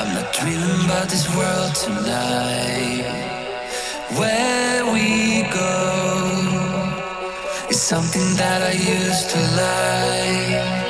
I'm not dreaming about this world tonight. Where we go is something that I used to like.